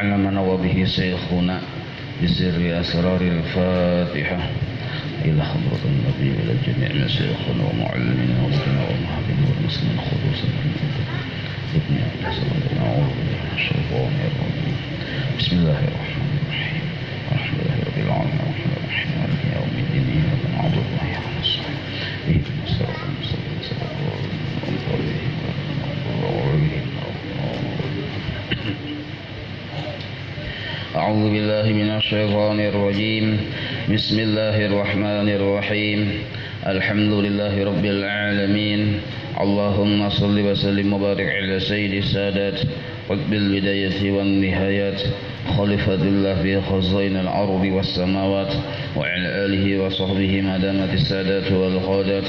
علمنا وبه شيخنا بسر أسرار الفاتحة. إلى حضرة النبي إلى جميع مشايخنا ومعلمين وابتنا ومحبين والمسلمين خصوصا ابن الله أعوذ بالله من الشيطان الرجيم. بسم الله الرحمن الرحيم. الحمد لله رب العالمين. الرحمن الرحيم مالك يوم الدين إياك نعبد وإياك نستعين أعوذ بالله من الشيطان الرجيم. بسم الله الرحمن الرحيم. الحمد لله رب العالمين. اللهم صل وسلم وبارك على سيد السادات قطب البداية والنهايات. خليفة الله في خزين الأرض والسماوات وعلى آله وصحبه ما دامت السادات والقادات.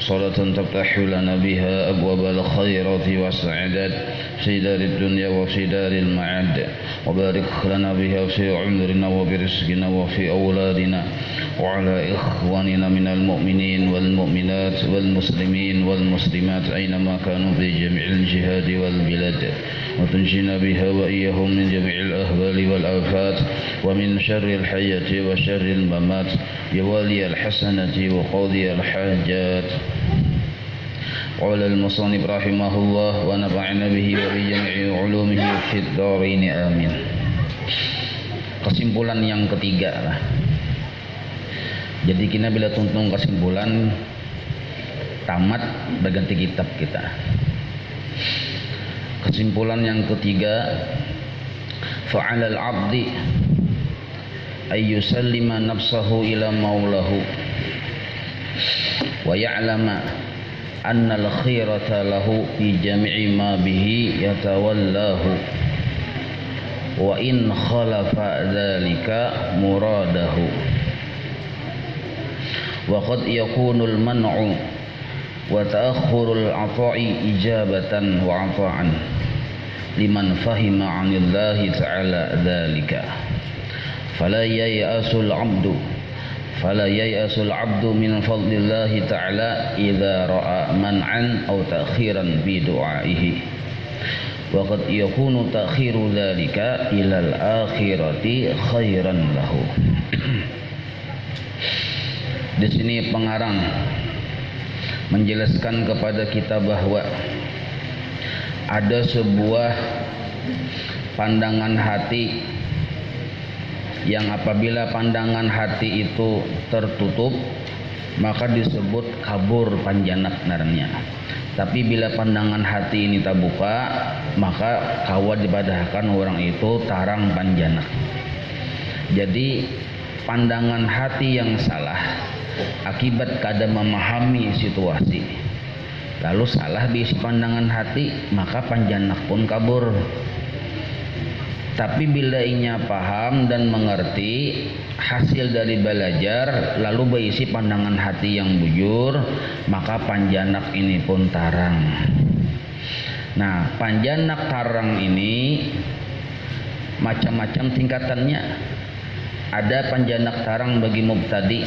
صلاة تفتح لنا بها أبواب الخيرات والسعادات في دار الدنيا وفي دار المعاد. وبارك لنا بها في عمرنا وبرزقنا وفي أولادنا. وعلى إخواننا من المؤمنين والمؤمنات والمسلمين والمسلمات أينما كانوا في جميع الجهاد والبلاد. وتنجينا بها وإياهم من جميع الأهوال والآفات ومن شر الحياة وشر الممات يوالي الحسنة وقاضي الحاجات قال المصنف رحمه الله ونفعنا به وبجميع علومه في الدارين آمين kesimpulan yang ketiga lah jadi kita bila tuntung kesimpulan tamat berganti kitab kita kesimpulan yang ketiga fa'alal abdi ayyusallima nafsahu ila maulahu wa ya'lama anna al-khirata lahu fi jami'i ma bihi yatawallahu wa in khalafa dhalika muradahu wa qad yakunu al-man'u wa ta'akhkhuru liman fahima 'anillahi ta'ala dhalika. Fala yay'asul 'abdu fala yay'asul 'abdu min fadlillahi ta'ala idza ra'a man'an aw ta'khiran bi du'aihi. Wa qad yakunu ta'khiru dhalika ila al-akhirati khairan lahu. Di sini pengarang menjelaskan kepada kita bahwa ada sebuah pandangan hati yang apabila pandangan hati itu tertutup maka disebut kabur panjanak narnya tapi bila pandangan hati ini terbuka maka kawat dibadahkan orang itu tarang panjanak. Jadi pandangan hati yang salah akibat kada memahami situasi lalu salah diisi pandangan hati maka panjanak pun kabur. Tapi bila inya paham dan mengerti hasil dari belajar lalu berisi pandangan hati yang bujur maka panjanak ini pun tarang. Nah panjanak tarang ini macam-macam tingkatannya. Ada panjanak tarang bagi mubtadi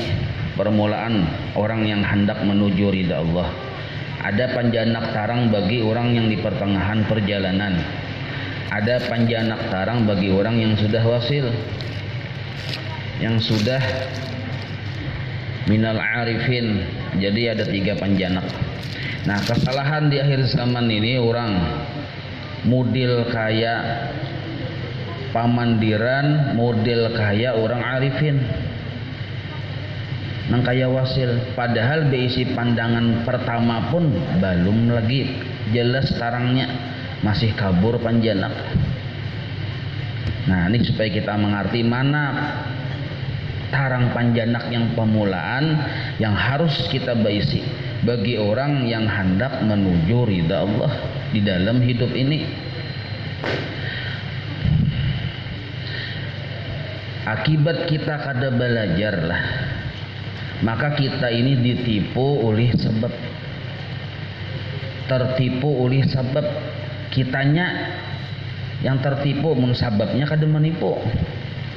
permulaan orang yang hendak menuju ridha Allah ada panjanak tarang bagi orang yang di pertengahan perjalanan. Ada panjanak tarang bagi orang yang sudah wasil. Yang sudah minal arifin. Jadi ada tiga panjanak. Nah kesalahan di akhir zaman ini orang mudil kaya pamandiran model kaya orang arifin nang kaya wasil padahal berisi pandangan pertama pun belum lagi jelas tarangnya masih kabur panjanak nah ini supaya kita mengerti mana tarang panjanak yang pemulaan yang harus kita baisi bagi orang yang hendak menuju ridha Allah di dalam hidup ini. Akibat kita kada belajar lah maka kita ini ditipu oleh sebab. Tertipu oleh sebab. Kitanya yang tertipu sebabnya kada menipu.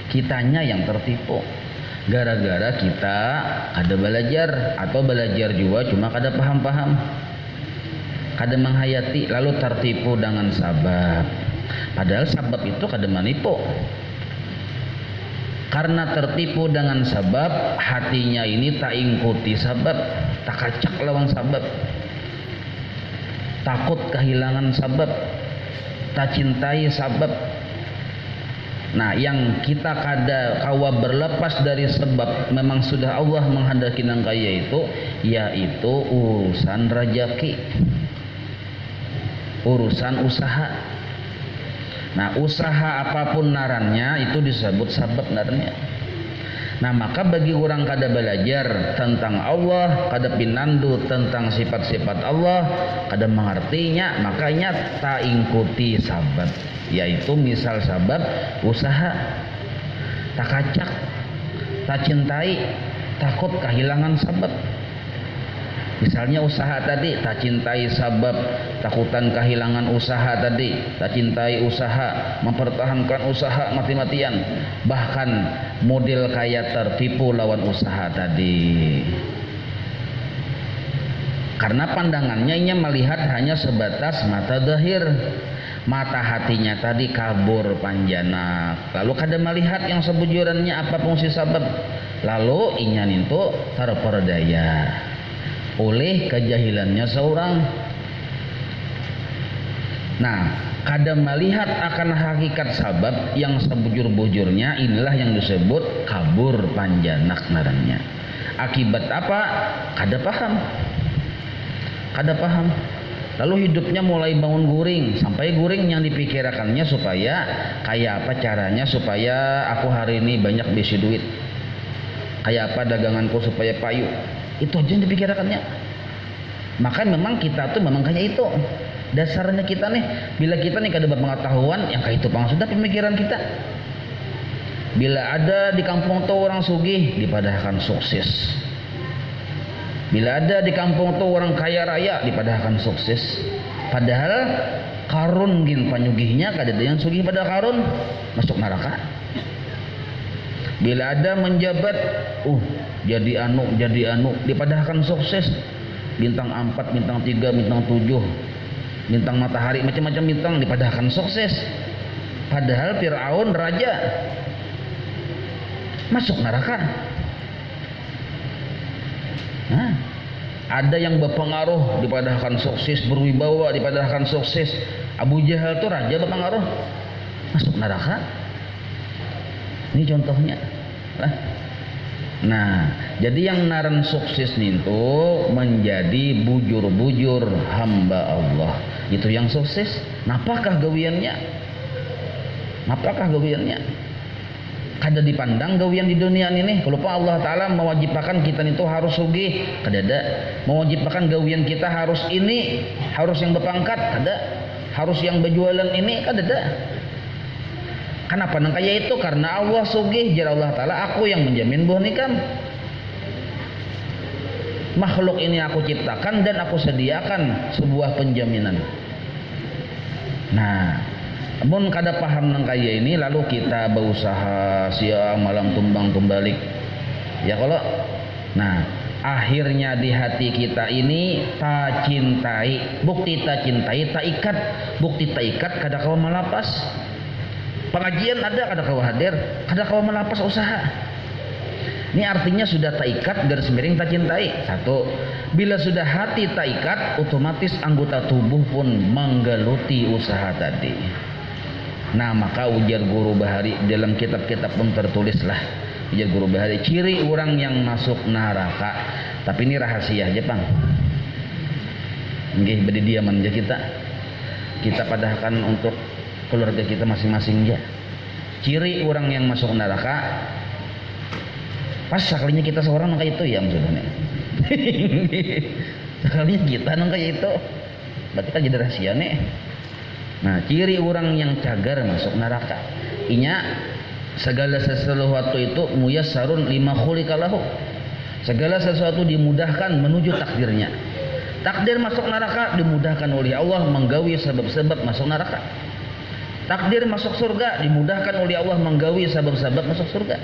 Kitanya yang tertipu. Gara-gara kita kada belajar atau belajar juga cuma kada paham-paham. Kada menghayati lalu tertipu dengan sabab. Padahal sabab itu kada manipu karena tertipu dengan sabab hatinya ini tak ikuti sabab tak kacak lawan sabab takut kehilangan sabab tak cintai sabab Nah, yang kita kada kawa berlepas dari sebab memang sudah Allah menghendaki nang kaya itu yaitu urusan rajaki. Urusan usaha. Nah, usaha apa pun narannya itu disebut sabab narannya. Nah maka bagi orang kada belajar tentang Allah, kada pinandu tentang sifat-sifat Allah, kada mengertinya, makanya tak ikuti sabab, yaitu misal sabab usaha, tak kacak, tak cintai, takut kehilangan sabab. Misalnya usaha tadi tak cintai sabab takutan kehilangan usaha tadi, tak cintai usaha, mempertahankan usaha mati-matian. Bahkan model kayak tertipu lawan usaha tadi. Karena pandangannya ini melihat hanya sebatas mata dahir. Mata hatinya tadi kabur panjana. Lalu kada melihat yang sebujurannya apa fungsi sabab. Lalu inya itu terperdaya oleh kejahilannya seorang. Nah, kadang melihat akan hakikat sabab yang sebujur-bujurnya inilah yang disebut kabur panjanak narangnya. Akibat apa? Kada paham. Kada paham. Lalu hidupnya mulai bangun guring sampai guring yang dipikirkannya supaya kayak apa caranya supaya aku hari ini banyak besi duit. Kayak apa daganganku supaya payu itu aja yang dipikirkannya. Maka memang kita tuh memang kayak itu. Dasarnya kita nih bila kita nih kada pengetahuan yang kayak itu pang sudah pemikiran kita. Bila ada di kampung tuh orang sugih dipadahkan sukses. Bila ada di kampung tuh orang kaya raya dipadahkan sukses. Padahal karun gin panyugihnya kada ada yang sugih pada karun masuk neraka bila ada menjabat uh jadi anu jadi anu. Dipadahkan sukses. Bintang 4 bintang 3 bintang 7 bintang matahari macam-macam bintang dipadahkan sukses. Padahal Fir'aun raja. Masuk neraka. Nah, ada yang berpengaruh dipadahkan sukses. Berwibawa dipadahkan sukses. Abu Jahal itu raja berpengaruh. Masuk neraka ini contohnya lah Nah, jadi yang naran sukses itu menjadi bujur-bujur hamba Allah. Itu yang sukses. Napakah gawiannya? Napakah gawiannya? Kada dipandang gawian di dunia ini. Kalau Allah Taala mewajibkan kita itu harus sugih, kada ada. Mewajibkan gawian kita harus ini, harus yang berpangkat, kada. Harus yang berjualan ini, kada ada. Kenapa nang kaya itu? Karena Allah sugih jar Allah taala aku yang menjamin buah nikam. Makhluk ini aku ciptakan dan aku sediakan sebuah penjaminan. Nah, namun kada paham nang kaya ini lalu kita berusaha siang malam tumbang tumbalik. Ya kalau nah akhirnya di hati kita ini tak cintai bukti tak cintai tak ikat bukti tak ikat kada kau melapas pengajian ada kada kau hadir kada kau melapas usaha. Ini artinya sudah tak ikat garis miring tak cintai. Satu bila sudah hati tak ikat otomatis anggota tubuh pun menggeluti usaha tadi. Nah maka ujar guru bahari dalam kitab-kitab pun tertulislah. Ujar guru bahari ciri orang yang masuk neraka. Tapi ini rahasia aja bang. Nggih, bedi aja kita. Kita padahkan untuk keluarga kita masing-masing ya. Ciri orang yang masuk neraka pas sekalinya kita seorang kayak itu ya maksudnya. sekalinya kita nang kayak itu. Berarti kan jadi rahasia nih. Nah, ciri orang yang cagar masuk neraka. Inya segala sesuatu itu muyassarun lima khuliqalahu. Segala sesuatu dimudahkan menuju takdirnya. Takdir masuk neraka dimudahkan oleh Allah menggawi sebab-sebab masuk neraka. Takdir masuk surga dimudahkan oleh Allah menggawi sabab-sabab masuk surga.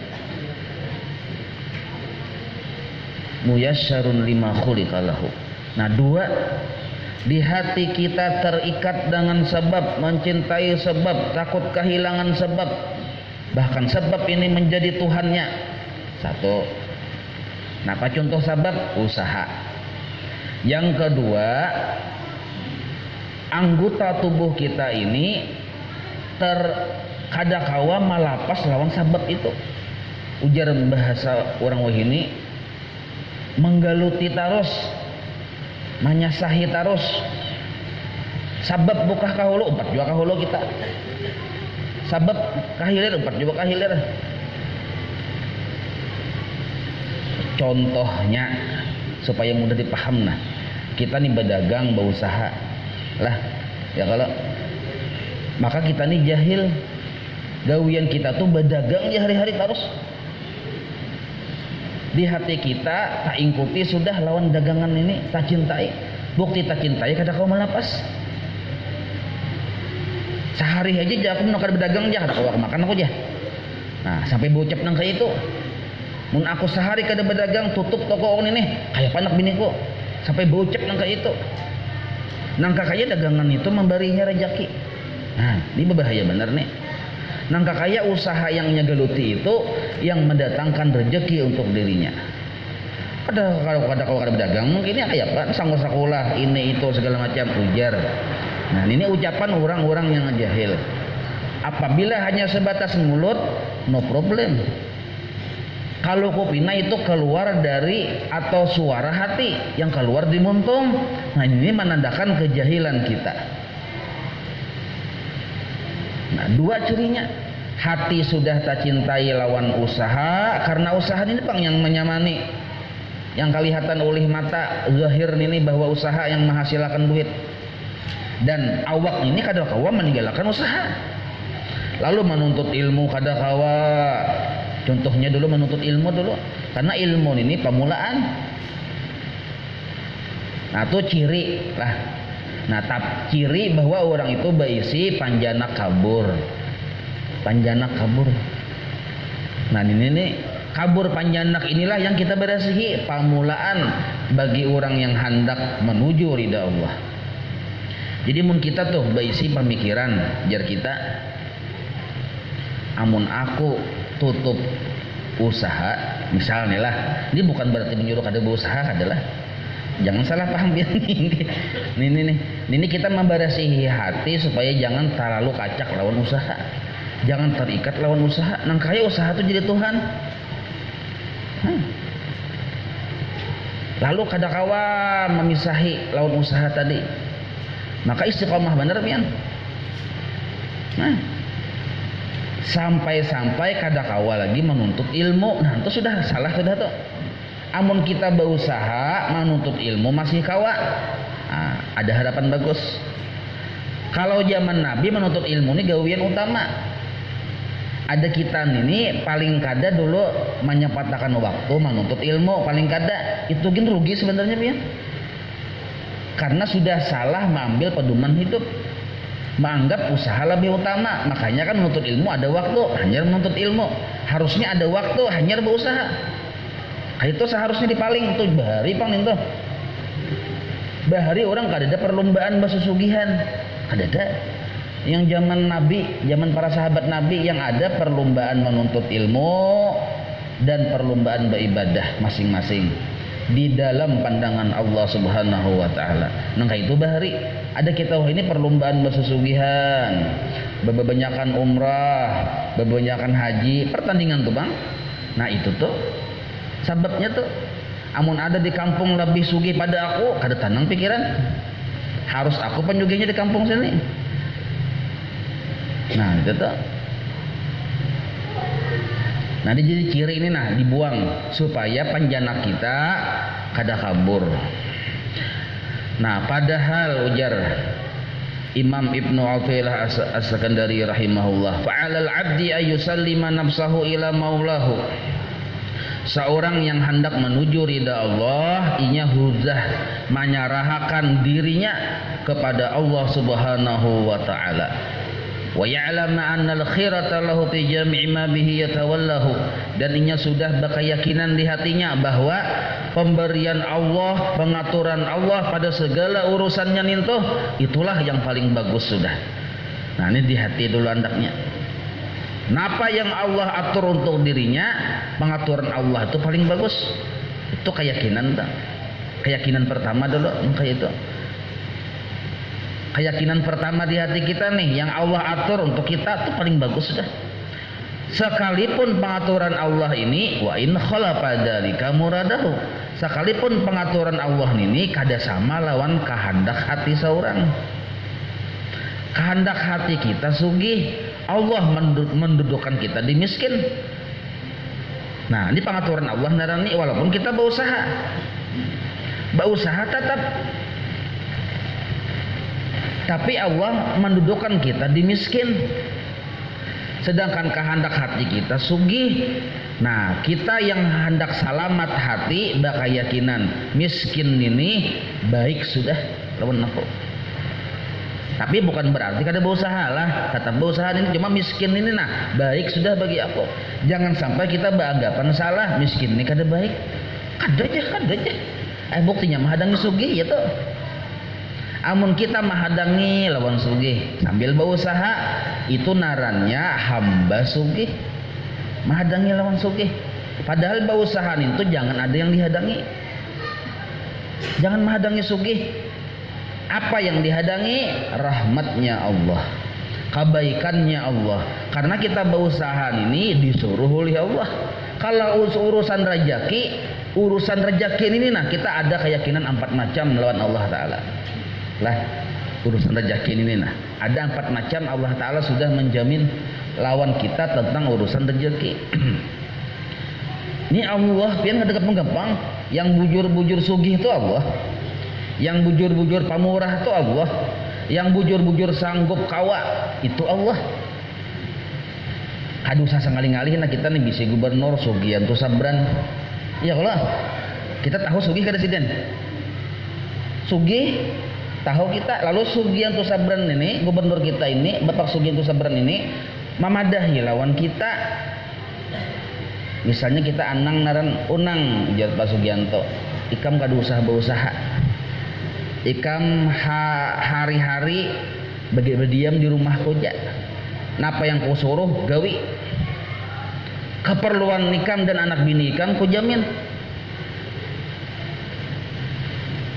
Muyasyarun lima khuliqalahu. Nah dua di hati kita terikat dengan sebab mencintai sebab takut kehilangan sebab bahkan sebab ini menjadi Tuhannya satu apa contoh sebab usaha yang kedua anggota tubuh kita ini terkadakawa malapas lawan sebab itu. Ujar bahasa orang wahini menggaluti terus manyasahi terus sabab buka kahulu empat juga kahulu kita. Sabab kahilir empat juga kahilir. Contohnya supaya mudah dipaham nah kita nih berdagang berusaha lah ya kalau maka kita nih jahil. Gawian kita tuh berdagang ya hari-hari terus di hati kita tak ikuti sudah lawan dagangan ini tak cintai. Bukti tak cintai kada kau melapas sehari aja jah aku menukar berdagang jah aku makan aku jah. Nah sampai bocap nang kayak itu. Mun aku sehari kada berdagang tutup toko ini. Nih kayak panak biniku sampai bocap nang kayak itu. Nangka kaya dagangan itu memberinya rezeki nah ini berbahaya benar nih Nangka kaya usaha yang nyegeluti itu yang mendatangkan rezeki untuk dirinya. Ada kalau ada kalau ada berdagang mungkin ya kayak apa sanggup sekolah ini itu segala macam ujar. Nah ini ucapan orang-orang yang jahil. Apabila hanya sebatas mulut, no problem. Kalau kupina itu keluar dari atau suara hati yang keluar di muntung, nah ini menandakan kejahilan kita. Nah, dua cirinya. Hati sudah tak cintai lawan usaha karena usaha ini bang yang menyamani. Yang kelihatan oleh mata zahir ini bahwa usaha yang menghasilkan duit. Dan awak ini kadang kawa meninggalkan usaha. Lalu menuntut ilmu kadang kawa. Contohnya dulu menuntut ilmu dulu. Karena ilmu ini pemulaan. Nah itu ciri lah Nah, tap ciri bahwa orang itu berisi panjana kabur. Panjana kabur. Nah, ini nih kabur panjanak inilah yang kita berasihi pamulaan bagi orang yang hendak menuju ridha Allah. Jadi mun kita tuh berisi pemikiran jar kita amun aku tutup usaha misalnya lah ini bukan berarti menyuruh kada berusaha adalah jangan salah paham ya ini ini nih ini kita membarasi hati supaya jangan terlalu kacak lawan usaha. Jangan terikat lawan usaha. Nang kaya usaha itu jadi Tuhan. Hmm. lalu kadakawa memisahi lawan usaha tadi. Maka istiqomah bener pian nah sampai-sampai kadakawa lagi menuntut ilmu. Nah itu sudah salah sudah tuh amun kita berusaha menuntut ilmu masih kawa. Nah, ada harapan bagus. Kalau zaman Nabi menuntut ilmu ini gawian utama. Ada kita ini paling kada dulu menyempatkan waktu menuntut ilmu paling kada. Itu gin rugi sebenarnya ya karena sudah salah mengambil pedoman hidup. Menganggap usaha lebih utama. Makanya kan menuntut ilmu ada waktu hanya menuntut ilmu. Harusnya ada waktu hanya berusaha itu seharusnya dipaling tuh bahari pang itu. Bahari orang kada ada perlombaan sugihan kada ada. Yang zaman Nabi zaman para sahabat Nabi yang ada perlombaan menuntut ilmu dan perlombaan beribadah masing-masing di dalam pandangan Allah Subhanahu wa taala. Nang itu bahari. Ada kita oh ini perlombaan bersusugihan, bebanyakan umrah, bebanyakan haji, pertandingan tuh Bang. Nah itu tuh Sebabnya tuh amun ada di kampung lebih sugih pada aku, kada tenang pikiran. Harus aku penyugihnya di kampung sini. Nah, itu tuh. Nah, jadi ciri ini nah dibuang supaya panjana kita kada kabur. Nah, padahal ujar Imam Ibnu Athilah As-Sakandari rahimahullah, fa'alal 'abdi ayyusallima nafsahu ila maulahu seorang yang hendak menuju ridha Allah inya huzah menyerahkan dirinya kepada Allah Subhanahu wa taala. Wa ya'lama anna al-khirata lahu fi jami'i ma bihi yatawallahu. Dan inya sudah berkeyakinan di hatinya bahwa pemberian Allah pengaturan Allah pada segala urusannya nintuh itulah yang paling bagus sudah. Nah ini di hati dulu andaknya Napa yang Allah atur untuk dirinya pengaturan Allah itu paling bagus. Itu keyakinan tak keyakinan pertama dulu kayak itu. Keyakinan pertama di hati kita nih yang Allah atur untuk kita itu paling bagus sudah. Sekalipun pengaturan Allah ini wa in dzalika muradahu. Sekalipun pengaturan Allah ini kada sama lawan kehendak hati seorang. Kehendak hati kita sugih Allah mendudukkan kita di miskin. Nah ini pengaturan Allah narani walaupun kita berusaha. Berusaha tetap. Tapi Allah mendudukkan kita di miskin. Sedangkan kehendak hati kita sugih. Nah kita yang hendak selamat hati bakayakinan miskin ini baik sudah lawan aku tapi bukan berarti kada berusaha lah tetap berusaha ini cuma miskin ini nah baik sudah bagi aku. Jangan sampai kita beranggapan salah miskin ini kada baik. Kada aja kada aja eh buktinya menghadangi sugih ya tuh amun kita menghadangi lawan sugih sambil berusaha itu narannya hamba sugih. Menghadangi lawan sugih. Padahal berusaha itu jangan ada yang dihadangi jangan menghadangi sugih apa yang dihadangi? Rahmatnya Allah. Kebaikannya Allah. Karena kita berusaha ini disuruh oleh Allah. Kalau urusan rejeki urusan rezeki ini nah kita ada keyakinan empat macam melawan Allah Taala. Lah urusan rezeki ini nah ada empat macam Allah Taala sudah menjamin lawan kita tentang urusan rezeki ini Allah pian dekat menggampang yang bujur-bujur sugih itu Allah yang bujur-bujur pamurah itu Allah. Yang bujur-bujur sanggup kawa itu Allah. Aduh saya ngalih-ngalih nah kita nih bisa gubernur Sugian tuh sabran. Iya kalau kita tahu Sugi ke presiden. Sugi tahu kita. Lalu Sugianto Sabran ini gubernur kita ini Bapak Sugianto Sabran ini mamadahi lawan kita. Misalnya kita anang naran unang jat Pak Sugianto. Ikam kada usah berusaha ikam hari-hari berdiam di rumah koja napa yang kau suruh? Gawi. Keperluan nikam dan anak bini ikam ku jamin.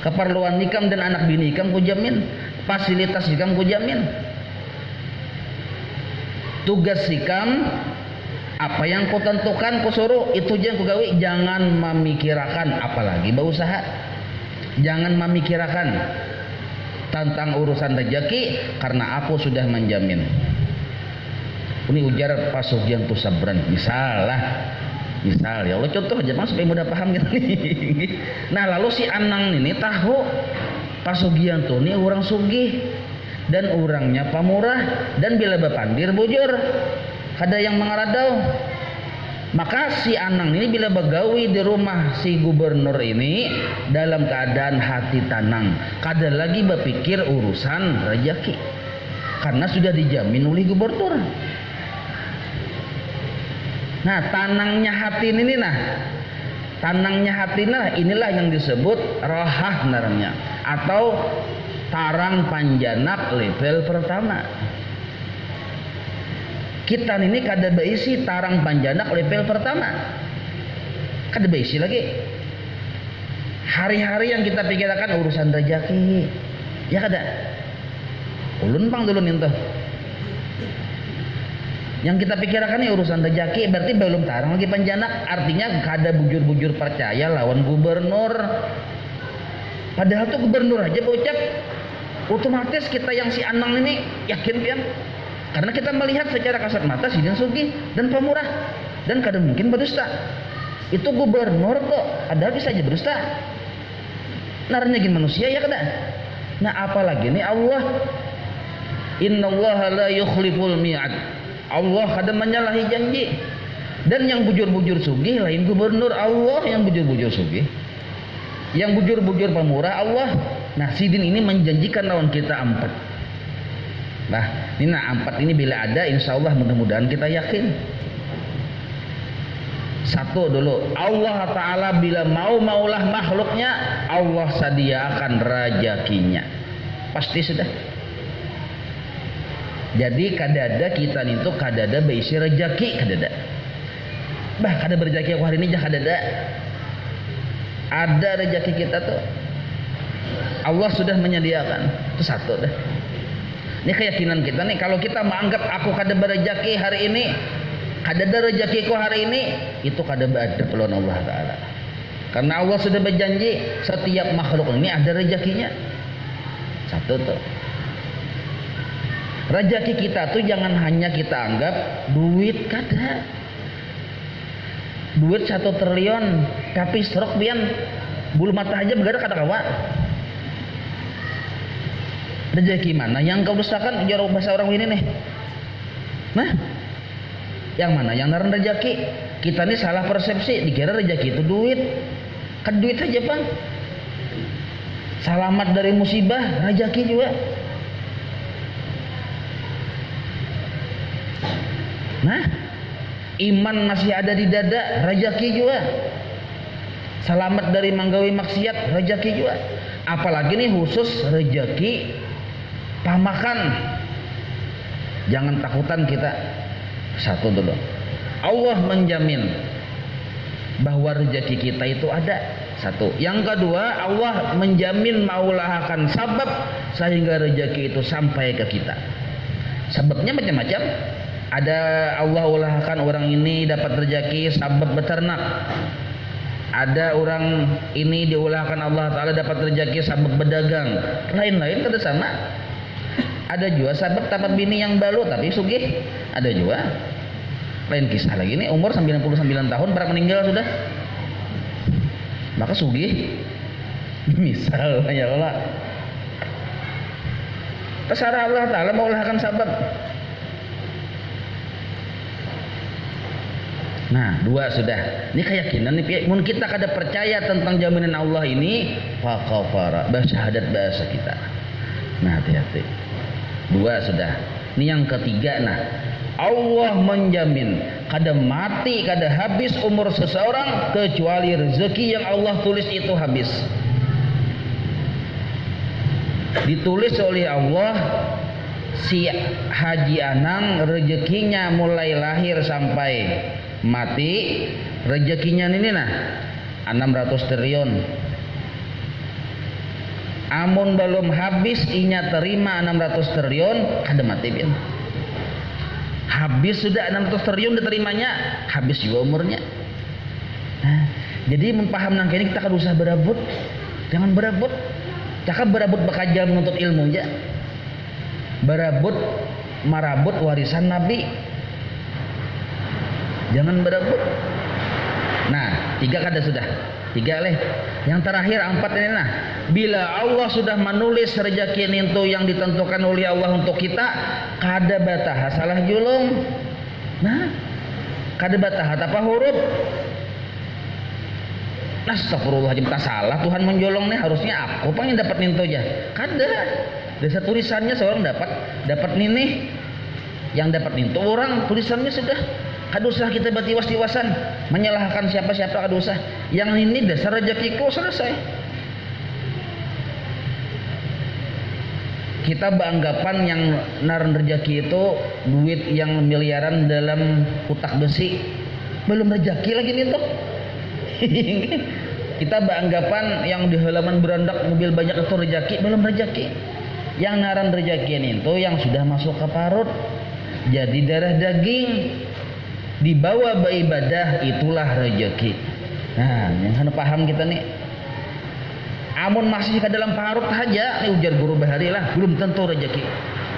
Keperluan nikam dan anak bini ikam ku jamin. Fasilitas ikam ku jamin. Tugas ikam apa yang kau tentukan kau suruh itu jangan kau jangan memikirkan apalagi berusaha jangan memikirkan tentang urusan rezeki karena aku sudah menjamin. Ini ujar Pak Sufyan Sabran misal lah. Misal. Ya Allah contoh aja mas supaya mudah paham gitu. Nah lalu si Anang ini tahu Pak Sugianto ini orang sugih dan orangnya pamurah dan bila bapandir bujur. Ada yang mengaradau maka si Anang ini bila begawi di rumah si gubernur ini dalam keadaan hati tanang kada lagi berpikir urusan rezeki karena sudah dijamin oleh gubernur Nah, tanangnya hati ini nah. Tanangnya hati nah inilah yang disebut rohah namanya atau tarang panjanak level pertama. Kita ini kada beisi tarang panjanak level pertama. Kada beisi lagi. Hari-hari yang kita pikirkan urusan rezeki. Ya kada. Ulun pang dulu nih yang kita pikirkan ini urusan rezeki berarti belum tarang lagi panjanak artinya kada bujur-bujur percaya lawan gubernur padahal tuh gubernur aja bocap otomatis kita yang si Anang ini yakin pian karena kita melihat secara kasat mata si Sugi dan pemurah dan kada mungkin berdusta. Itu gubernur kok ada bisa aja berdusta. Narnya gini manusia ya kada? Nah apalagi nih Allah? Inna Allah la yukhliful mi'ad. Allah kadang menyalahi janji. Dan yang bujur-bujur sugih lain gubernur Allah yang bujur-bujur sugih yang bujur-bujur pemurah Allah. Nah sidin ini menjanjikan lawan kita empat Nah, ini nah empat ini bila ada insya Allah mudah-mudahan kita yakin. Satu dulu, Allah Ta'ala bila mau-maulah makhluknya, Allah sediakan rajakinya. Pasti sudah. Jadi kadada kita itu kadada berisi rejaki kadada. Bah kada berjaki aku hari ini jah kadada. Ada rejaki kita tuh. Allah sudah menyediakan. Itu satu dah. Ini keyakinan kita nih. Kalau kita menganggap aku kada berjaki hari ini, kada ada hari ini, itu kada ada peluang Allah Taala. Karena Allah sudah berjanji setiap makhluk ini ada rezekinya. Satu tuh. Rezeki kita tuh jangan hanya kita anggap duit kada. Duit satu triliun, tapi stroke bian bulu mata aja berada kata kawa. Rezeki mana yang kau dustakan? Jauh bahasa orang ini nih. Nah, yang mana yang naran rezeki? Kita nih salah persepsi, dikira rezeki itu duit. Kan duit aja bang. Selamat dari musibah, rezeki juga. Nah, iman masih ada di dada, rezeki juga. Selamat dari manggawi maksiat, rezeki juga. Apalagi nih khusus rezeki pamakan. Jangan takutan kita. Satu dulu. Allah menjamin bahwa rezeki kita itu ada. Satu. Yang kedua, Allah menjamin maulah akan sabab sehingga rezeki itu sampai ke kita. Sebabnya macam-macam ada Allah ulahkan orang ini dapat rezeki sabab beternak ada orang ini diulahkan Allah Ta'ala dapat rezeki sabab berdagang lain-lain kada sama ada juga sabab dapat bini yang baru tapi sugih ada juga lain kisah lagi ini umur 99 tahun para meninggal sudah maka sugih misal ya Allah terserah Allah Ta'ala mau ulahkan sabab Nah, dua sudah. Ini keyakinan nih. Mungkin kita kada percaya tentang jaminan Allah ini, fakafara, bahasa hadat bahasa kita. Nah, hati-hati. Dua sudah. Ini yang ketiga. Nah, Allah menjamin kada mati, kada habis umur seseorang kecuali rezeki yang Allah tulis itu habis. Ditulis oleh Allah si Haji Anang rezekinya mulai lahir sampai mati rezekinya ini nah 600 triliun amun belum habis inya terima 600 triliun ada mati bin habis sudah 600 triliun diterimanya habis juga umurnya. Nah, jadi mempaham nangka ini kita kan usah berabut jangan berabut cakap berabut bekajal menuntut ilmu aja. Berabut marabut warisan nabi. Jangan berebut nah tiga kada sudah tiga leh. Yang terakhir empat ini nah bila Allah sudah menulis rezeki itu yang ditentukan oleh Allah untuk kita kada batah salah julung? Nah kada batah apa huruf? Astagfirullahaladzim tak salah. Tuhan menjolong nih harusnya aku pengen dapat ninto aja. Kada. Desa tulisannya seorang dapat dapat nini yang dapat ninto orang tulisannya sudah Kadusah kita bertiwas-tiwasan menyalahkan siapa-siapa kadusah. Yang ini dasar rezekiku selesai. Kita beranggapan yang naran rezeki itu duit yang miliaran dalam utak besi. Belum rezeki lagi nih tuh. kita beranggapan yang di halaman berandak mobil banyak itu rezeki, belum rezeki. Yang naran rezeki itu yang sudah masuk ke parut jadi darah daging dibawa beribadah itulah rezeki nah yang harus paham kita nih. Amun masih ke dalam parut saja ini ujar guru bahari lah. Belum tentu rezeki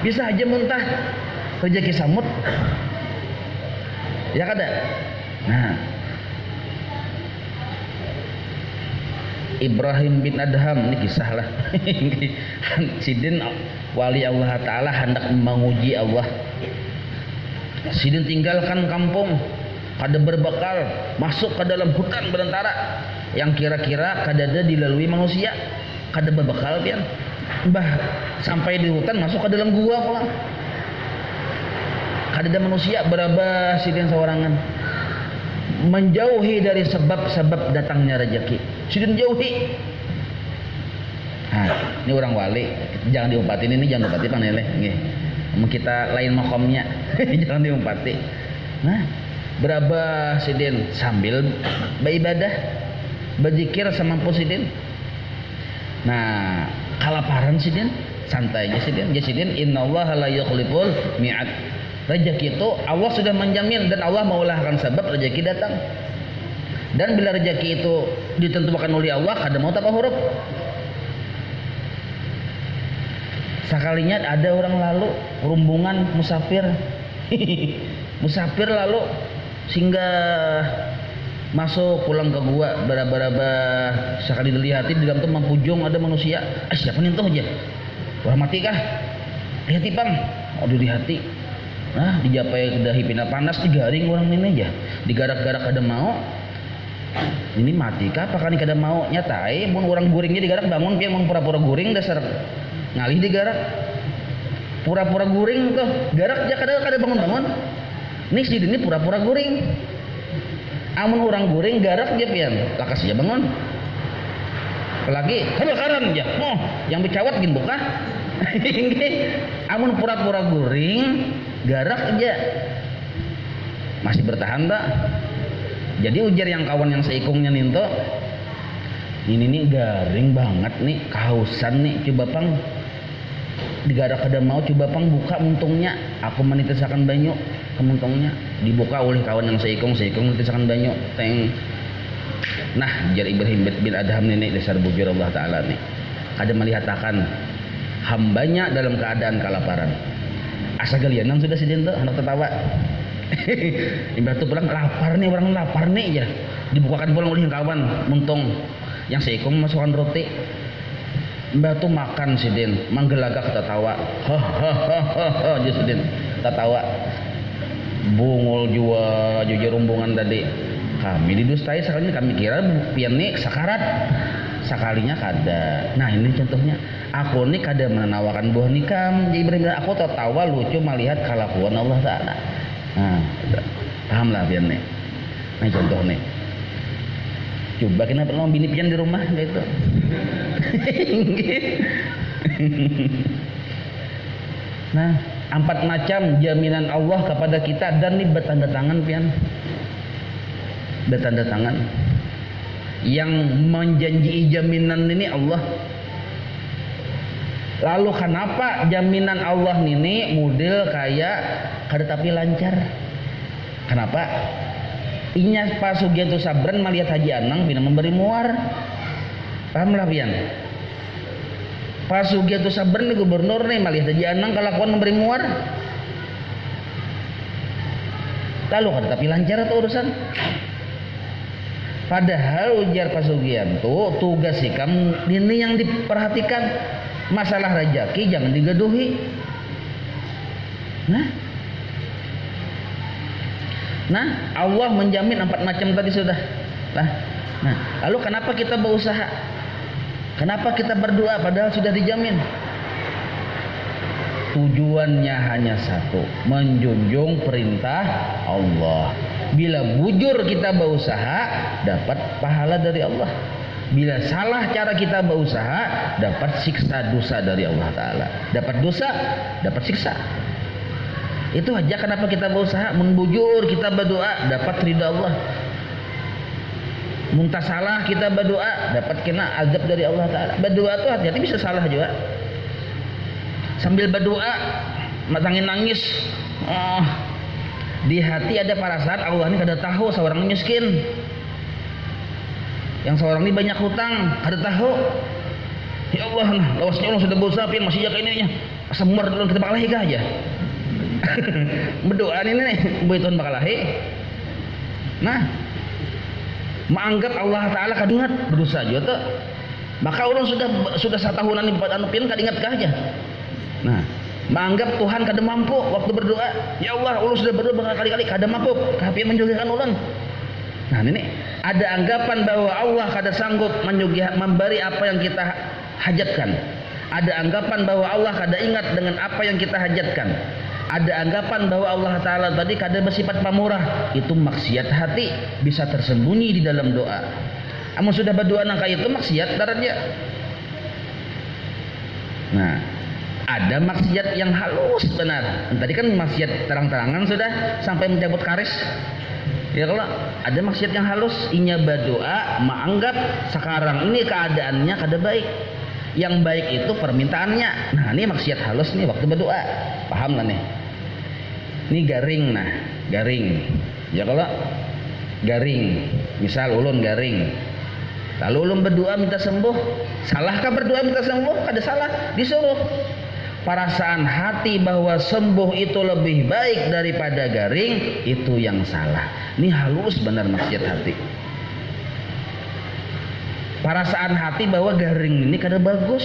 bisa aja muntah. Rezeki samut ya kada? Nah. Ibrahim bin Adham ini kisah lah. Sidin wali Allah Ta'ala hendak menguji Allah Sidin tinggalkan kampung kada berbekal masuk ke dalam hutan belantara. Yang kira-kira kada ada dilalui manusia kada berbekal pian. Bah sampai di hutan masuk ke dalam gua pulang kada manusia berapa sidin seorangan. Menjauhi dari sebab-sebab datangnya rezeki sidin jauhi. Nah, ini orang wali, jangan diumpatin ini jangan diumpati panele, nggih. Kita lain makomnya, jangan diumpati. Nah, berapa sidin sambil beribadah, berzikir semampu sidin. Nah, kalaparan sidin, santai aja sidin. Ya sidin, Allah la yukhliful mi'ad. Rezeki itu Allah sudah menjamin dan Allah maulahkan sebab rezeki datang. Dan bila rezeki itu ditentukan oleh Allah, kada mau tak huruf. Sekalinya ada orang lalu rumbungan musafir. musafir lalu sehingga masuk pulang ke gua. Bara-bara sekali dilihatin di dalam tuh mampujung ada manusia. Ah siapa nih tuh aja wah mati kah? Lihat bang oh dilihat nah dijapai dahi pina panas digaring orang ini aja digarak-garak ada mau. Ini mati kah? Apakah ini kada mau? Nyatai pun orang guringnya digarak bangun dia mau pura-pura guring dasar ngalih di garak. Pura-pura guring tuh. Garak aja kadang kadang bangun-bangun. Nih sih ini pura-pura guring. Amun orang guring garak aja pian. Lakas aja bangun. Lagi kebakaran aja oh yang bicawat gin buka amun pura-pura guring garak aja masih bertahan tak jadi ujar yang kawan yang seikungnya ninto ini nih garing banget nih kausan nih coba pang digarak kada mau coba pang buka muntungnya. Aku menitesakan banyu ke muntungnya. Dibuka oleh kawan yang seikung seikung menitesakan banyu. Teng. Nah jar Ibrahim bin Adham ini dasar bujur Allah Ta'ala nih. Kada melihatkan hambanya dalam keadaan kelaparan. Asa galian sudah sidin tuh anak tertawa Ibrahim tuh pulang lapar nih orang lapar nih ya. Dibukakan pulang oleh kawan muntung. Yang seikung masukkan roti Mbak tuh makan si Din, manggelagak tertawa. Hahaha, aja Din, tertawa. Bungul jua jujur rumbungan tadi. Kami didustai sekalinya kami kira pian nih sakarat. Sekalinya kada. Nah ini contohnya. Aku nih kada menawarkan buah nikam. Jadi benar aku tertawa lucu melihat kelakuan Allah Taala. Nah, paham lah pian nih. Nah contoh nih coba kenapa pernah bini pian di rumah gitu nah empat macam jaminan Allah kepada kita dan ini bertanda tangan pian. Bertanda tangan. Yang menjanji jaminan ini Allah. Lalu kenapa jaminan Allah ini model kayak kada tapi lancar? Kenapa Inya Pak Sugianto Sabran melihat Haji Anang bina memberi muar. Pahamlah pian. Pak Sugianto Sabran nih gubernur nih melihat Haji Anang kelakuan memberi muar. Lalu kan tapi lancar atau urusan. Padahal ujar Pak Sugianto tugas sih kamu ini yang diperhatikan masalah rajaki jangan digaduhi. Nah, Nah, Allah menjamin empat macam tadi sudah. Nah, nah, lalu kenapa kita berusaha? Kenapa kita berdoa padahal sudah dijamin? Tujuannya hanya satu, menjunjung perintah Allah. Bila bujur kita berusaha, dapat pahala dari Allah. Bila salah cara kita berusaha, dapat siksa dosa dari Allah Ta'ala. Dapat dosa, dapat siksa. Itu aja kenapa kita berusaha membujur, kita berdoa dapat ridha Allah. Muntah salah kita berdoa dapat kena azab dari Allah Taala. Berdoa tuh hati-hati bisa salah juga. Sambil berdoa matangin nangis. Oh, di hati ada perasaan Allah ini kada tahu seorang miskin. Yang seorang ini banyak hutang, kada tahu. Ya Allah, nah, lawasnya Allah sudah berusaha, masih jaga ininya. Sembar dalam kita aja berdoa ini nih beton bakal lahir. Nah menganggap Allah Taala kadingat berdosa juga tuh. Maka orang sudah sudah satu tahunan di anu pian kadingat kah aja? Nah menganggap Tuhan kada mampu waktu berdoa ya Allah Allah sudah berdoa berkali-kali kada mampu. Tapi menjauhkan ulang nah ini ada anggapan bahwa Allah kada sanggup memberi apa yang kita hajatkan. Ada anggapan bahwa Allah kada ingat dengan apa yang kita hajatkan ada anggapan bahwa Allah Ta'ala tadi kada bersifat pamurah. Itu maksiat hati bisa tersembunyi di dalam doa. Amun sudah berdoa nangka itu maksiat daratnya nah ada maksiat yang halus benar. Tadi kan maksiat terang-terangan sudah sampai mencabut karis. Ya kalau ada maksiat yang halus. Inya berdoa menganggap sekarang ini keadaannya kada baik yang baik itu permintaannya. Nah ini maksiat halus nih waktu berdoa. Paham lah nih? Ini garing nah garing. Ya kalau garing misal ulun garing. Lalu ulun berdoa minta sembuh salahkah berdoa minta sembuh? Kada salah disuruh. Perasaan hati bahwa sembuh itu lebih baik daripada garing itu yang salah. Ini halus benar maksiat hati perasaan hati bahwa garing ini kada bagus.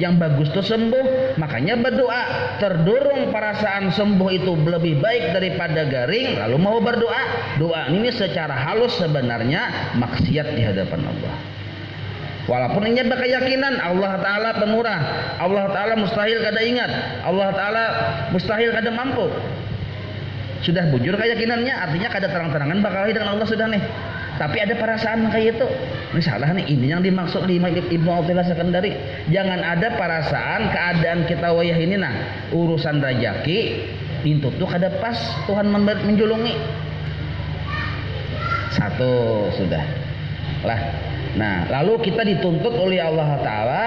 Yang bagus itu sembuh. Makanya berdoa terdorong perasaan sembuh itu lebih baik daripada garing lalu mau berdoa. Doa ini secara halus sebenarnya maksiat di hadapan Allah. Walaupun ini berkeyakinan Allah Ta'ala pemurah. Allah Ta'ala mustahil kada ingat. Allah Ta'ala mustahil kada mampu. Sudah bujur keyakinannya artinya kada terang-terangan bakal dengan Allah sudah nih tapi ada perasaan kayak itu ini salah nih ini yang dimaksud di Ibnu Athaillah Sekandari jangan ada perasaan keadaan kita wayah ini nah urusan rajaki itu tuh kada pas Tuhan menjulungi. Satu sudah. Lah nah lalu kita dituntut oleh Allah Ta'ala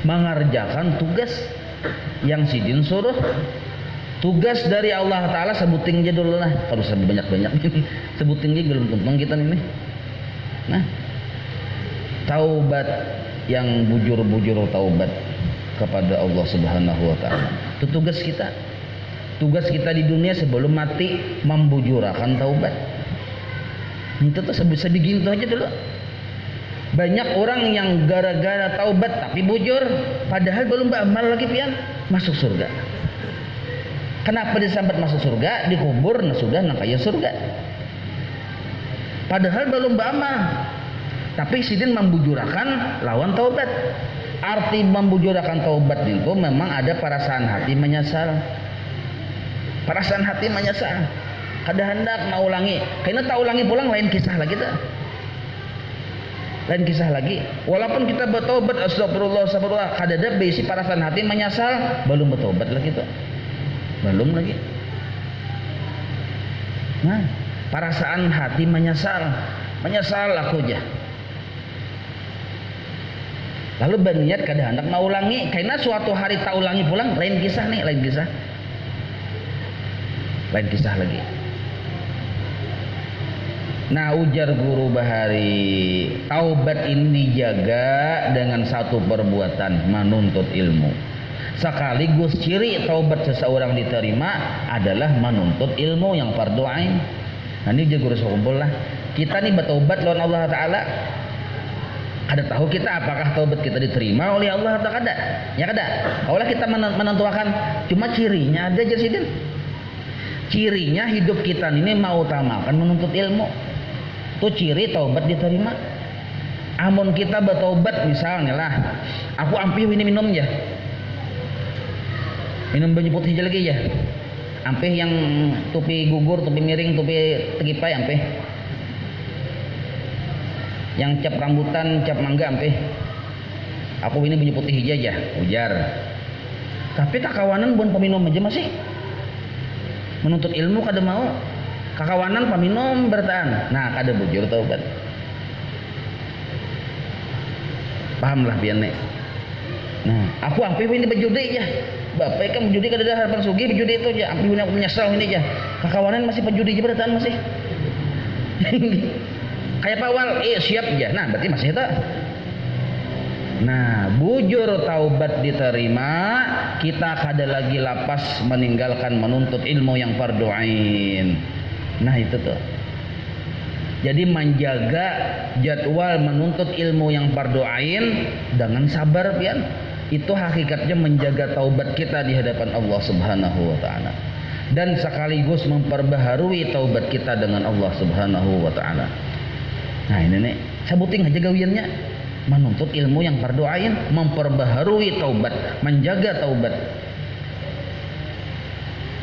mengerjakan tugas yang sidin suruh tugas dari Allah Ta'ala sebutin aja dulu lah sebut banyak-banyak sebutin aja belum kita ini nah taubat yang bujur-bujur taubat kepada Allah Subhanahu wa taala. Itu tugas kita. Tugas kita di dunia sebelum mati membujurakan taubat. Itu tuh bisa begitu aja dulu. Banyak orang yang gara-gara taubat tapi bujur padahal belum beramal lagi pian masuk surga. Kenapa disambat masuk surga? Dikubur nah sudah nah kaya surga. Padahal belum beramal. Tapi sidin membujurakan lawan taubat. Arti membujurakan taubat itu memang ada perasaan hati menyesal. Perasaan hati menyesal. Kada hendak mau ulangi. Karena tak ulangi pulang lain kisah lagi tak. Lain kisah lagi. Walaupun kita bertobat astagfirullah astagfirullah kada ada besi perasaan hati menyesal belum bertobat lagi tuh belum lagi. Nah perasaan hati menyesal. Menyesal aku aja. Lalu berniat kada hendak mau ulangi. Karena suatu hari tak ulangi pulang lain kisah nih lain kisah. Lain kisah lagi. Nah ujar guru Bahari Taubat ini dijaga dengan satu perbuatan Menuntut ilmu sekaligus ciri taubat seseorang diterima adalah menuntut ilmu yang fardu ain. Nah, ini jago kumpul lah. Kita nih bertobat lawan Allah Taala. Ada tahu kita apakah taubat kita diterima oleh Allah atau kada? Ya kada. Kaulah kita menentukan cuma cirinya ada jadi Cirinya hidup kita ini mau utamakan menuntut ilmu. Itu ciri taubat diterima. Amun kita bertobat misalnya lah, aku ampiu ini minum ya minum baju putih lagi ya. Ampeh yang tupi gugur tupi miring tupi tegipai ampeh yang cap rambutan cap mangga ampeh aku ini baju putih hijau aja ujar. Tapi kakawanan bukan peminum aja masih menuntut ilmu kada mau. Kakawanan peminum bertahan nah kada bujur taubat paham lah biar nek. Nah aku ampeh ini baju deh ya Bapak kan menjudi kada ada harapan sugi menjudi itu ambil punya menyesal ini aja. Kakawanan masih penjudi aja bertahan masih. Kayak pawal eh siap aja. Nah berarti masih itu Nah, bujur taubat diterima, kita kada lagi lapas meninggalkan menuntut ilmu yang fardu ain. Nah, itu tuh. Jadi menjaga jadwal menuntut ilmu yang fardu ain dengan sabar pian itu hakikatnya menjaga taubat kita di hadapan Allah Subhanahu wa taala dan sekaligus memperbaharui taubat kita dengan Allah Subhanahu wa taala. Nah, ini nih, sebutin aja gawiannya menuntut ilmu yang berdoain, memperbaharui taubat, menjaga taubat.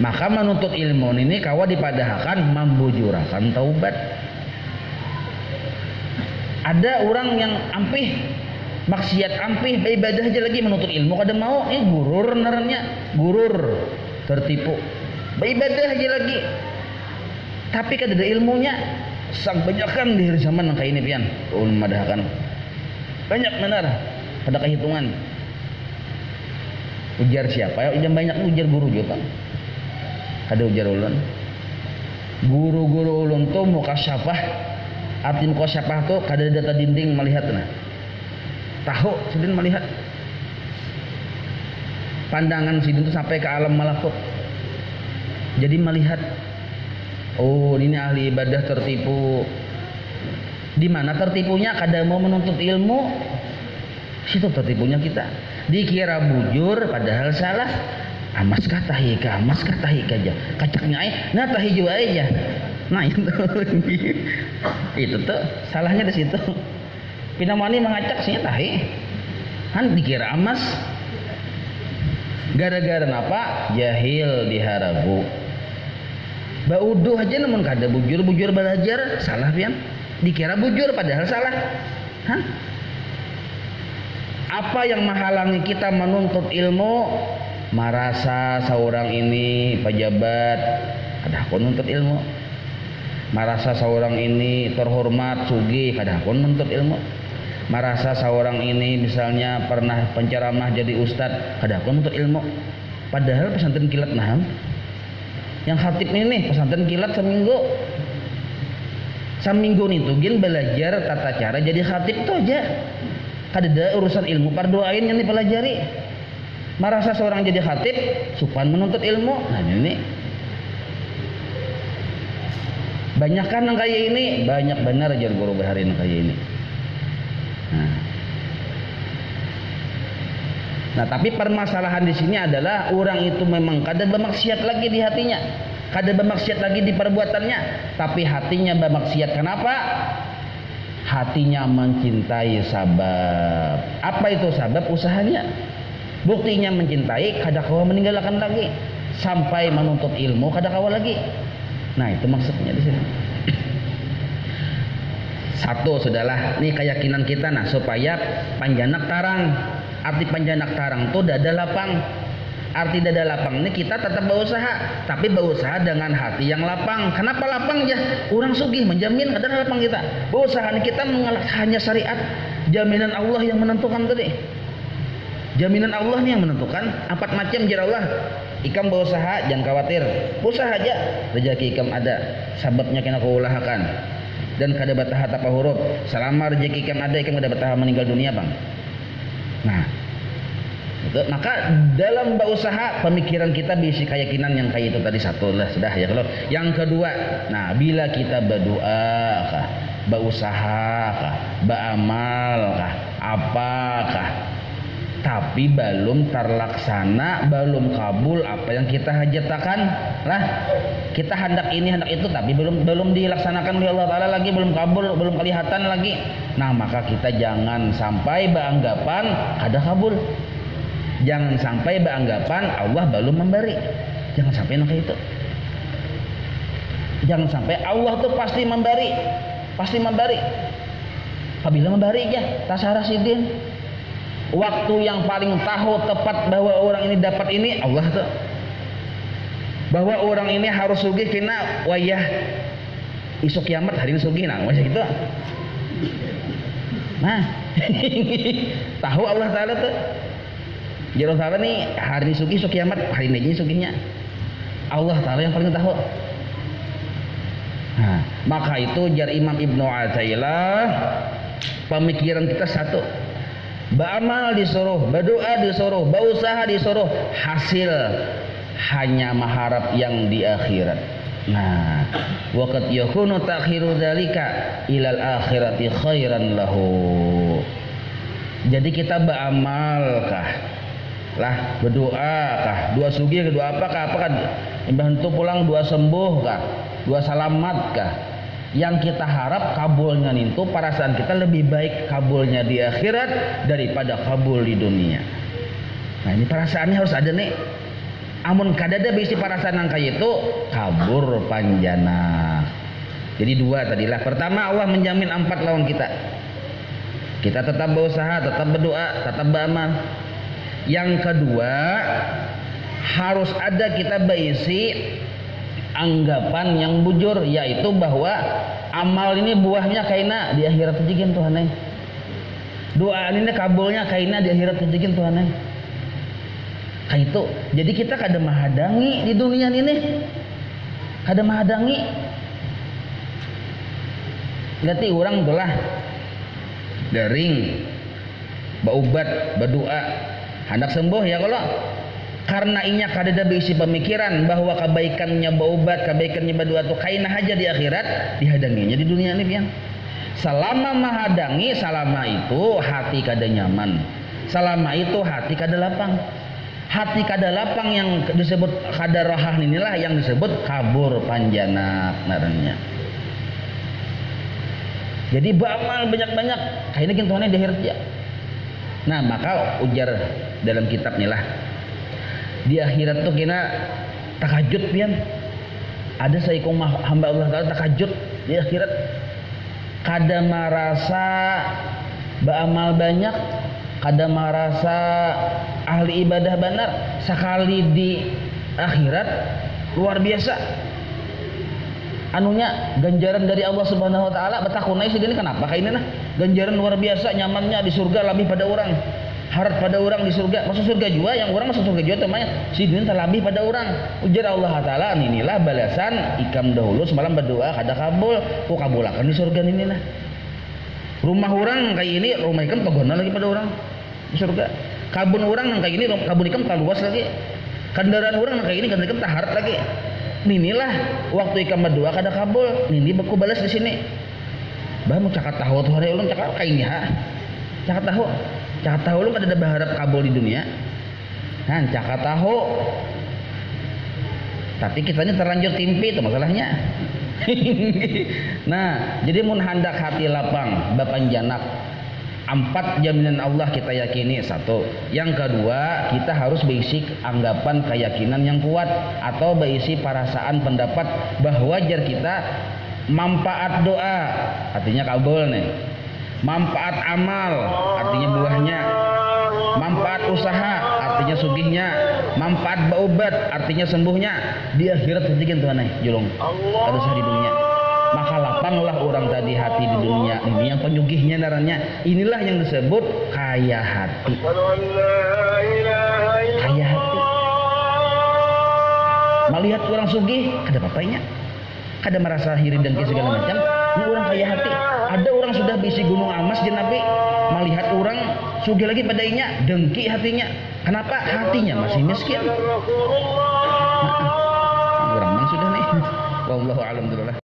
maka menuntut ilmu ini kawa dipadahkan membujurakan taubat ada orang yang ampih maksiat ampih ibadah aja lagi menuntut ilmu. Kada mau eh gurur nernya. Gurur. Tertipu. Beribadah aja lagi. Tapi kada ada ilmunya. Sang banyakkan di hari zaman yang kayak ini pian. Ulun madahkan banyak benar. Pada kehitungan. Ujar siapa? Ya ujar banyak ujar guru juga. Ada ujar ulun. Guru-guru ulun tuh muka syafah. Arti muka syafah tuh kada data dinding melihat nah tahu sidin melihat. Pandangan sidin tuh sampai ke alam malakut jadi melihat oh ini ahli ibadah tertipu. Di mana tertipunya? Kada mau menuntut ilmu. Situ tertipunya kita. Dikira bujur padahal salah. Amas kata hika amas kata hika aja. Kacaknya ay nah tahi juga aja. Nah itu. Itu tuh salahnya di situ pinamani mengacak sih tahi kan dikira amas. Gara-gara apa jahil diharabu. Bauduh aja namun kada bujur bujur belajar. Salah pian. Dikira bujur padahal salah. Hah? apa yang menghalangi kita menuntut ilmu? Merasa seorang ini pejabat. Ada pun menuntut ilmu. Merasa seorang ini terhormat sugi. Kada pun menuntut ilmu merasa seorang ini misalnya pernah penceramah jadi ustad kada pun menuntut ilmu? Padahal pesantren kilat nah yang khatib ini pesantren kilat seminggu. Seminggu itu gin belajar tata cara jadi khatib itu aja. Kada urusan ilmu pardoain yang dipelajari. Merasa seorang jadi khatib supan menuntut ilmu. Nah ini. Banyak kan yang kayak ini? Banyak benar aja guru bahari yang kayak ini nah. nah tapi permasalahan di sini adalah orang itu memang kada bermaksiat lagi di hatinya kada bermaksiat lagi di perbuatannya tapi hatinya bermaksiat kenapa hatinya mencintai sabab. Apa itu sabab? Usahanya. Buktinya mencintai, kada kawa meninggalkan lagi. Sampai menuntut ilmu, kada kawa lagi. Nah itu maksudnya di sini. Satu sudahlah, ini keyakinan kita nah supaya panjanak tarang. Arti panjanak tarang itu dada lapang. Arti dada lapang ini kita tetap berusaha tapi berusaha dengan hati yang lapang. Kenapa lapang? Ya orang sugih menjamin ada lapang kita. Berusaha kita hanya syariat. Jaminan Allah yang menentukan tadi. Jaminan Allah nih yang menentukan. Empat macam jar Allah. Ikam berusaha jangan khawatir. Usaha aja. Rezeki ikam ada. Sababnya kena kau usahakan dan kada batah apa huruf selama rezeki ikam ada ikam kada batah meninggal dunia bang. Nah maka dalam berusaha pemikiran kita bisa keyakinan yang kayak itu tadi satu lah sudah ya kalau. Yang kedua nah bila kita berdoa kah berusaha kah beramal kah apakah tapi belum terlaksana belum kabul apa yang kita hajatakan lah kita hendak ini hendak itu tapi belum belum dilaksanakan oleh Allah Taala lagi belum kabul belum kelihatan lagi nah maka kita jangan sampai beranggapan ada kabul Jangan sampai beranggapan Allah belum memberi. Jangan sampai nak itu. Jangan sampai Allah tuh pasti memberi, pasti memberi. Apabila memberi ya, tasarah sidin. Waktu yang paling tahu tepat bahwa orang ini dapat ini Allah tuh. Bahwa orang ini harus sugih kena wayah. Isuk kiamat hari ini sugih nah macam itu. Nah, tahu Allah Taala tuh. Jero Ta'ala nih hari ini sugi suki kiamat hari ini suginya. Allah Ta'ala yang paling tahu. Nah, maka itu jar Imam Ibnu Atailah pemikiran kita satu beramal disuruh berdoa disuruh berusaha disuruh hasil hanya mengharap yang di akhirat. Nah waqad yakunu takhiru dalika ilal akhirati khairan lahu. Jadi kita beramalkah lah berdoa kah? Dua sugi dua apa kah? Apa kan? Bantu pulang dua sembuh kah? Dua selamat kah yang kita harap kabulnya itu perasaan kita lebih baik kabulnya di akhirat daripada kabul di dunia. Nah ini perasaannya harus ada nih. Amun kadada bisi parasan nangka itu kabur panjana. Jadi dua tadilah. Pertama Allah menjamin empat lawan kita. Kita tetap berusaha tetap berdoa tetap beramal. Yang kedua harus ada kita berisi anggapan yang bujur yaitu bahwa amal ini buahnya kaina di akhirat jigin Tuhan doa ini kabulnya kaina di akhirat jigin Tuhan kayak itu. Jadi kita kada mahadangi di dunia ini kada mahadangi. Berarti orang telah daring baubat berdoa hendak sembuh ya kalau karena inya kada berisi pemikiran bahwa kebaikannya baubat kebaikannya berdoa itu kaina aja di akhirat dihadanginya di dunia ini pian selama mahadangi selama itu hati kada nyaman. Selama itu hati kada lapang. Hati kada lapang yang disebut kada rohah inilah yang disebut kabur panjana naranya jadi beramal banyak-banyak. Kayak ini Tuhan di akhirat ya. Nah maka ujar dalam kitab nih lah di akhirat tuh kena takajud pian. Ada saikong hamba Allah Ta'ala takajud di akhirat. Kada merasa beramal banyak kada merasa ahli ibadah benar sekali di akhirat luar biasa. Anunya ganjaran dari Allah Subhanahu wa taala betakunai sih kenapa? Ini nah ganjaran luar biasa nyamannya di surga lebih pada orang harap pada orang di surga. Masuk surga juga yang orang masuk surga juga temannya si dunia terlebih pada orang. Ujar Allah Ta'ala inilah balasan ikam dahulu semalam berdoa kada kabul. Kok kabulakan di surga ini nah rumah orang kayak ini rumah ikam pegona lagi pada orang di surga. Kabun orang yang kayak ini kabun ikam tak luas lagi. Kendaraan orang yang kayak ini kendaraan ikam tak harap lagi. Inilah waktu ikam berdoa kada kabul. Ini beku balas di sini. Bah mau cakat tahu tuh hari ulun ini ha? Cakat tahu cakat tahu lu kada ada berharap kabul di dunia? Kan cakat tahu tapi kitanya terlanjur timpi itu masalahnya. Nah jadi mun hendak hati lapang bapanjanak empat jaminan Allah kita yakini satu. Yang kedua kita harus berisi anggapan keyakinan yang kuat atau berisi perasaan pendapat bahwa jar kita manfaat doa. Artinya kabul nih manfaat amal artinya buahnya. Manfaat usaha artinya sugihnya. Manfaat baubat artinya sembuhnya. Di akhirat Tuhan nih julung. Harus di dunia. Maka lapanglah orang tadi hati di dunia ini yang penyugihnya naranya inilah yang disebut kaya hati. Kaya hati. Melihat orang sugih ada papanya ada merasa hiri dan segala macam. Ini orang kaya hati ada orang sudah bisi gunung amas di nabi. Melihat orang sugih lagi padanya dengki hatinya. Kenapa? Hatinya masih miskin. Nah, orang sudah nih? Wallahu alam